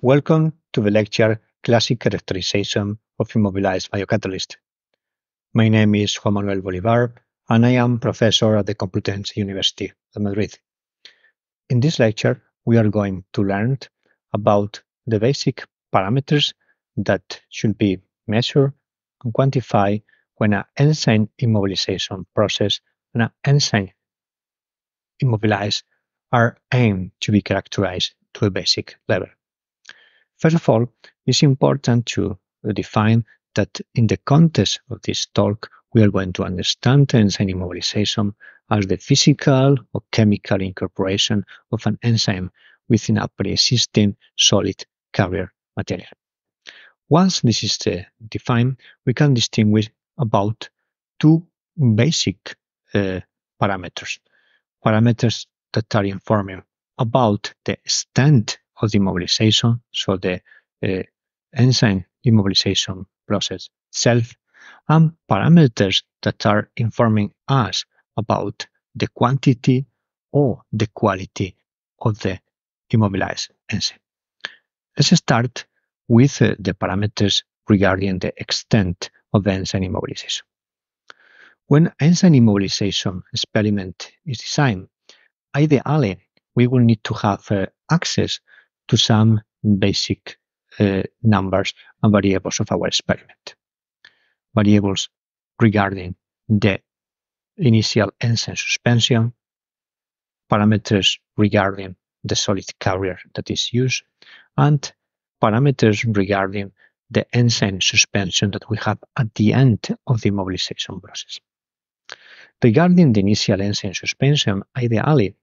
Welcome to the lecture Classic Characterization of Immobilized Biocatalyst. My name is Juan Manuel Bolivar and I am professor at the Complutense University of Madrid. In this lecture, we are going to learn about the basic parameters that should be measured and quantified when an enzyme immobilization process and an enzyme immobilized are aimed to be characterized to a basic level. First of all, it's important to define that in the context of this talk, we are going to understand enzyme immobilization as the physical or chemical incorporation of an enzyme within a pre-existing solid carrier material. Once this is uh, defined, we can distinguish about two basic uh, parameters. Parameters that are informing about the extent of the immobilization, so the uh, enzyme immobilization process itself, and parameters that are informing us about the quantity or the quality of the immobilized enzyme. Let's start with uh, the parameters regarding the extent of the enzyme immobilization. When enzyme immobilization experiment is designed, ideally we will need to have uh, access to some basic uh, numbers and variables of our experiment. Variables regarding the initial enzyme suspension, parameters regarding the solid carrier that is used, and parameters regarding the enzyme suspension that we have at the end of the immobilization process. Regarding the initial enzyme suspension, ideally,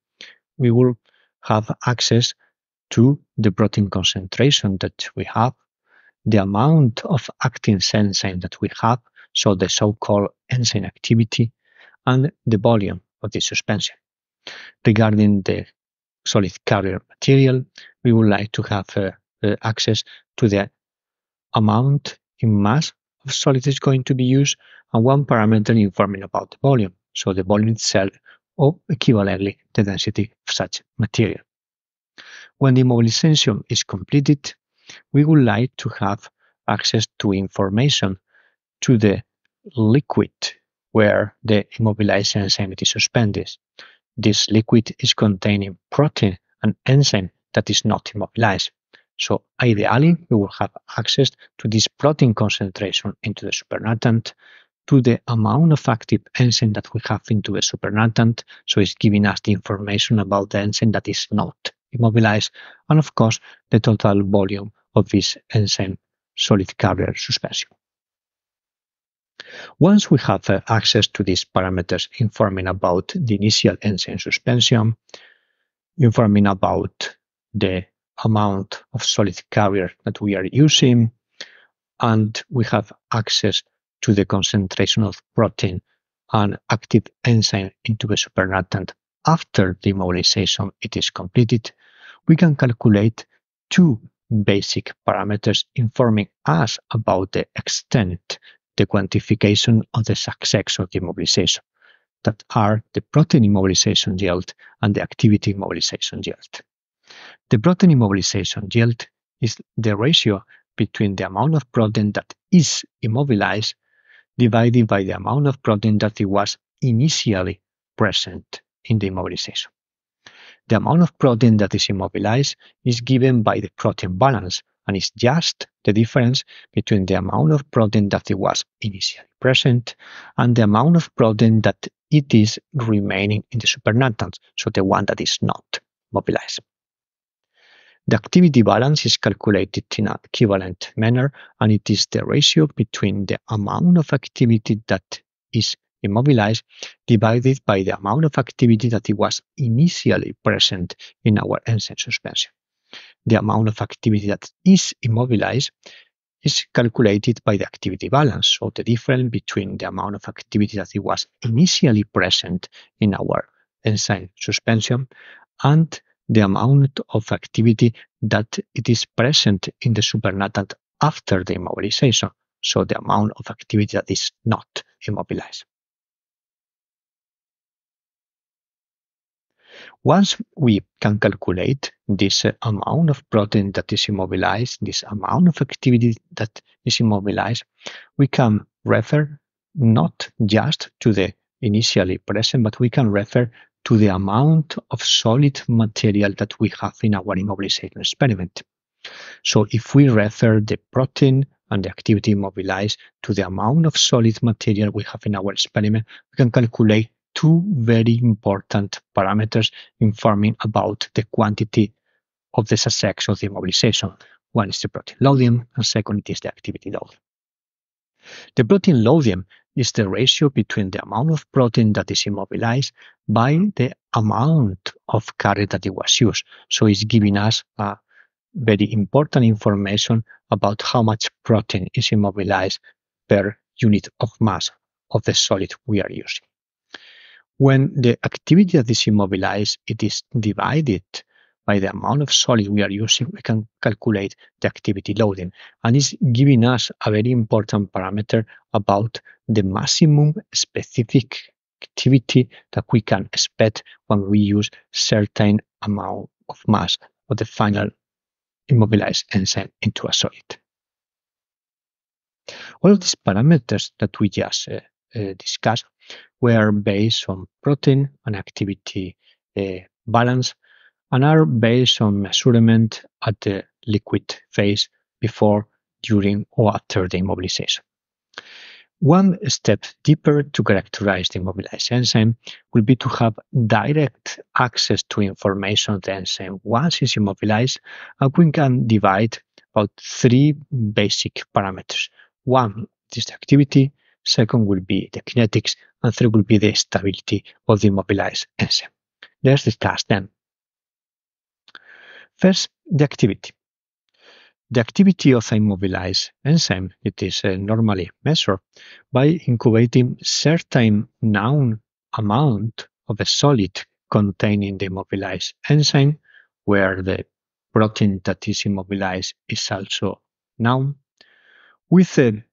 we will have access to the protein concentration that we have, the amount of active enzyme that we have, so the so-called enzyme activity, and the volume of the suspension. Regarding the solid carrier material, we would like to have uh, uh, access to the amount in mass of solid is going to be used and one parameter informing about the volume, so the volume itself or equivalently the density of such material. When the immobilization is completed, we would like to have access to information to the liquid where the immobilized enzyme is suspended. This liquid is containing protein and enzyme that is not immobilized. So ideally, we will have access to this protein concentration into the supernatant, to the amount of active enzyme that we have into the supernatant. So it's giving us the information about the enzyme that is not immobilized, and of course, the total volume of this enzyme solid carrier suspension. Once we have uh, access to these parameters informing about the initial enzyme suspension, informing about the amount of solid carrier that we are using, and we have access to the concentration of protein and active enzyme into the supernatant after the immobilization it is completed, we can calculate two basic parameters informing us about the extent, the quantification of the success of the immobilization, that are the protein immobilization yield and the activity immobilization yield. The protein immobilization yield is the ratio between the amount of protein that is immobilized divided by the amount of protein that was initially present in the immobilization. The amount of protein that is immobilized is given by the protein balance and is just the difference between the amount of protein that was initially present and the amount of protein that it is remaining in the supernatant, so the one that is not mobilized. The activity balance is calculated in an equivalent manner and it is the ratio between the amount of activity that is immobilized divided by the amount of activity that it was initially present in our enzyme suspension. The amount of activity that is immobilized is calculated by the activity balance, so the difference between the amount of activity that it was initially present in our enzyme suspension and the amount of activity that it is present in the supernatant after the immobilization, so the amount of activity that is not immobilized. Once we can calculate this amount of protein that is immobilized, this amount of activity that is immobilized, we can refer not just to the initially present, but we can refer to the amount of solid material that we have in our immobilization experiment. So if we refer the protein and the activity immobilized to the amount of solid material we have in our experiment, we can calculate two very important parameters informing about the quantity of the success of the immobilization. One is the protein loading, and second it is the activity load. The protein loading is the ratio between the amount of protein that is immobilized by mm-hmm. the amount of carrier that it was used. So it's giving us a very important information about how much protein is immobilized per unit of mass of the solid we are using. When the activity that is immobilized, it is divided by the amount of solid we are using, we can calculate the activity loading. And it's giving us a very important parameter about the maximum specific activity that we can expect when we use certain amount of mass of the final immobilized enzyme into a solid. All of these parameters that we just uh, uh, discussed were based on protein and activity uh, balance and are based on measurement at the liquid phase before, during, or after the immobilization. One step deeper to characterize the immobilized enzyme will be to have direct access to information of the enzyme once it's immobilized, and we can divide about three basic parameters. One is the activity, second will be the kinetics, and third will be the stability of the immobilized enzyme. Let's discuss them. First, the activity. The activity of an immobilized enzyme it is uh, normally measured by incubating certain known amount of a solid containing the immobilized enzyme, where the protein that is immobilized is also known, with a,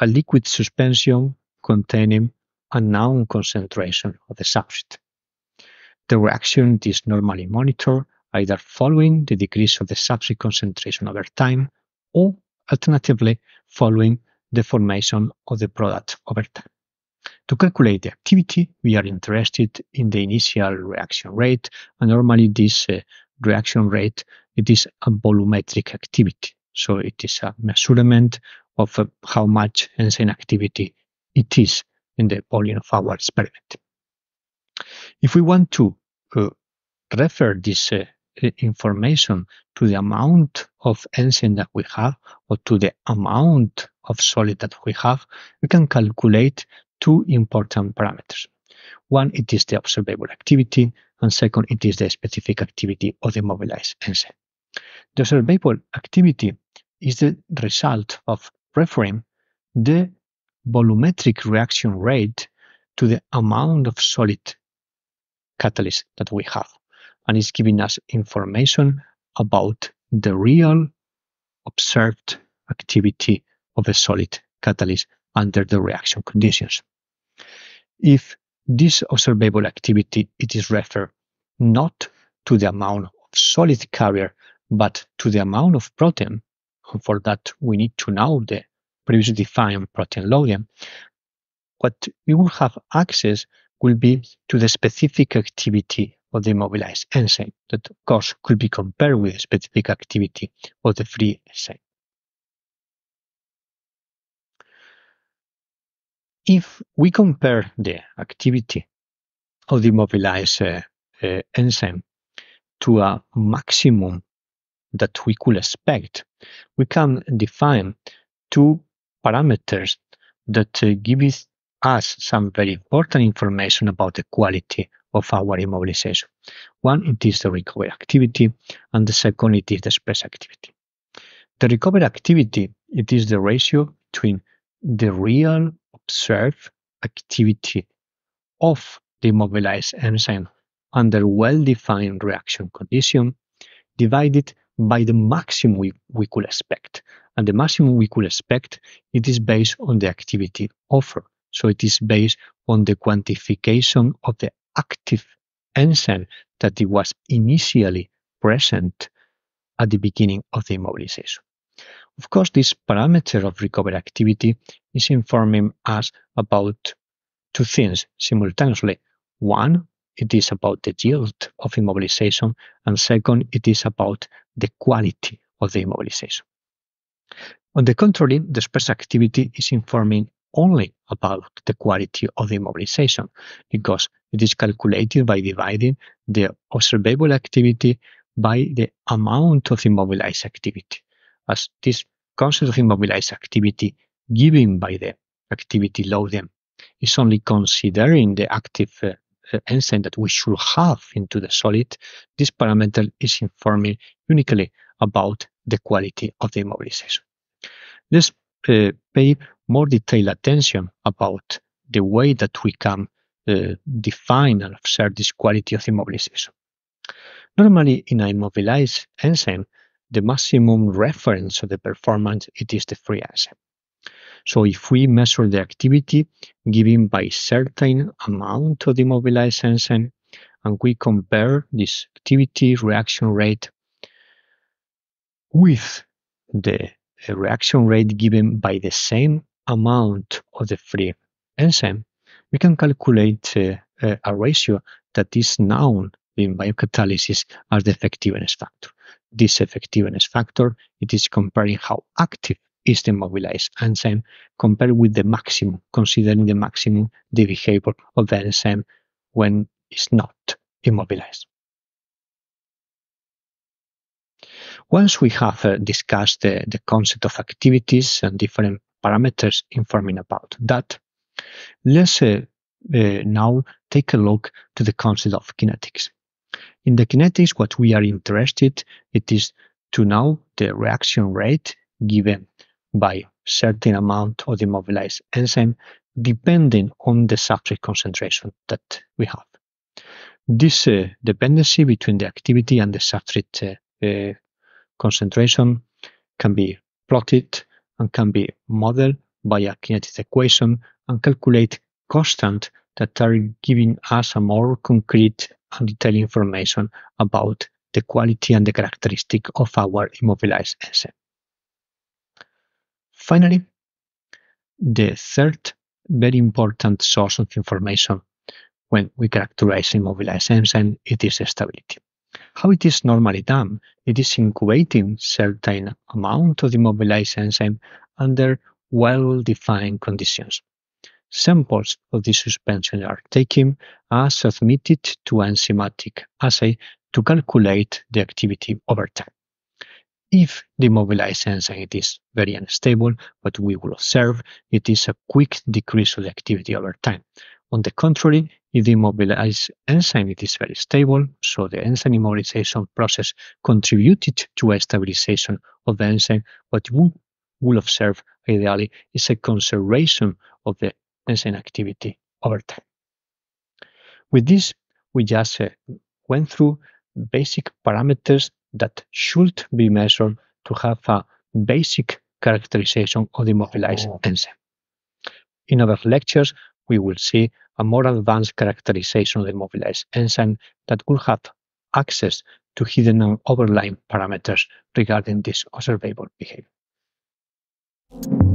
a liquid suspension containing a known concentration of the substrate. The reaction is normally monitored either following the decrease of the substrate concentration over time or alternatively following the formation of the product over time. To calculate the activity, we are interested in the initial reaction rate, and normally this uh, reaction rate it is a volumetric activity. So it is a measurement of uh, how much enzyme activity it is in the volume of our experiment. If we want to uh, refer this uh, Uh, information to the amount of enzyme that we have or to the amount of solid that we have, we can calculate two important parameters. One, it is the observable activity, and second, it is the specific activity of the mobilized enzyme. The observable activity is the result of referring the volumetric reaction rate to the amount of solid catalyst that we have and is giving us information about the real observed activity of a solid catalyst under the reaction conditions. If this observable activity it is referred not to the amount of solid carrier but to the amount of protein, for that we need to know the previously defined protein loading, what we will have access will be to the specific activity of the immobilized enzyme that of course could be compared with specific activity of the free enzyme. If we compare the activity of the immobilized uh, uh, enzyme to a maximum that we could expect, we can define two parameters that uh, give us some very important information about the quality of our immobilization. One, it is the recovery activity, and the second, it is the express activity. The recovery activity, it is the ratio between the real observed activity of the immobilized enzyme under well-defined reaction condition divided by the maximum we, we could expect. And the maximum we could expect, it is based on the activity offered So it is based on the quantification of the active enzyme that it was initially present at the beginning of the immobilization. Of course, this parameter of recovery activity is informing us about two things simultaneously. One, it is about the yield of immobilization, and second, it is about the quality of the immobilization. On the contrary, the express activity is informing only about the quality of the immobilization because it is calculated by dividing the observable activity by the amount of immobilized activity. As this concept of immobilized activity given by the activity load loading is only considering the active uh, uh, enzyme that we should have into the solid, this parameter is informing uniquely about the quality of the immobilization. Let's uh, pay more detailed attention about the way that we can uh, define and observe this quality of immobilization. Normally, in an immobilized enzyme, the maximum reference of the performance it is the free enzyme. So if we measure the activity given by certain amount of the immobilized enzyme and we compare this activity reaction rate with the reaction rate given by the same amount of the free enzyme, we can calculate uh, a ratio that is known in biocatalysis as the effectiveness factor. This effectiveness factor, it is comparing how active is the mobilized enzyme compared with the maximum, considering the maximum the behavior of the enzyme when it's not immobilized. Once we have uh, discussed the, the concept of activities and different parameters informing about that, let's uh, uh, now take a look to the concept of kinetics. In the kinetics, what we are interested it is to know the reaction rate given by certain amount of the mobilized enzyme depending on the substrate concentration that we have. This uh, dependency between the activity and the substrate uh, uh, concentration can be plotted and can be modeled by a kinetic equation and calculate constant that are giving us a more concrete and detailed information about the quality and the characteristic of our immobilized enzyme. Finally, the third very important source of information when we characterize immobilized enzyme, it is stability. How it is normally done, it is incubating certain amount of immobilized enzyme under well-defined conditions. Samples of this suspension are taken and submitted to enzymatic assay to calculate the activity over time. If the immobilized enzyme is very unstable, what we will observe it is a quick decrease of the activity over time. On the contrary, the immobilized enzyme it is very stable, so the enzyme immobilization process contributed to a stabilization of the enzyme, what we will observe ideally is a conservation of the enzyme activity over time. With this, we just uh, went through basic parameters that should be measured to have a basic characterization of the immobilized oh. enzyme. In other lectures, we will see a more advanced characterization of the immobilized enzyme that will have access to hidden and overlying parameters regarding this observable behavior.